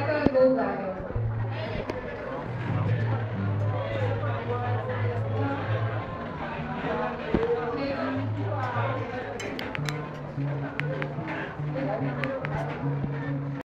Ito ay.